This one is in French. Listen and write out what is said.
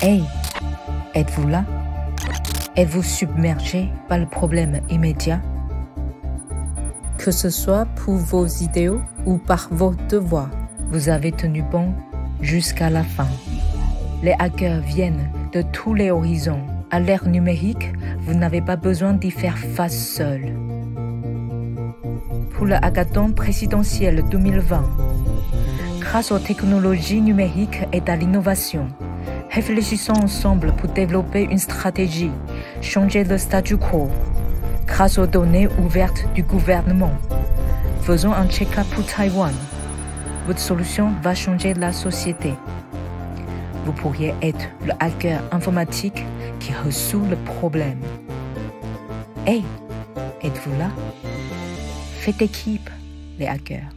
Hey, êtes-vous là? Êtes-vous submergé par le problème immédiat? Que ce soit pour vos idéaux ou par vos devoirs, vous avez tenu bon jusqu'à la fin. Les hackers viennent de tous les horizons. À l'ère numérique, vous n'avez pas besoin d'y faire face seul. Pour le hackathon présidentiel 2020, grâce aux technologies numériques et à l'innovation, réfléchissons ensemble pour développer une stratégie, changer le statu quo. Grâce aux données ouvertes du gouvernement, faisons un check-up pour Taïwan. Votre solution va changer la société. Vous pourriez être le hacker informatique qui résout le problème. Hey, êtes-vous là? Faites équipe, les hackers.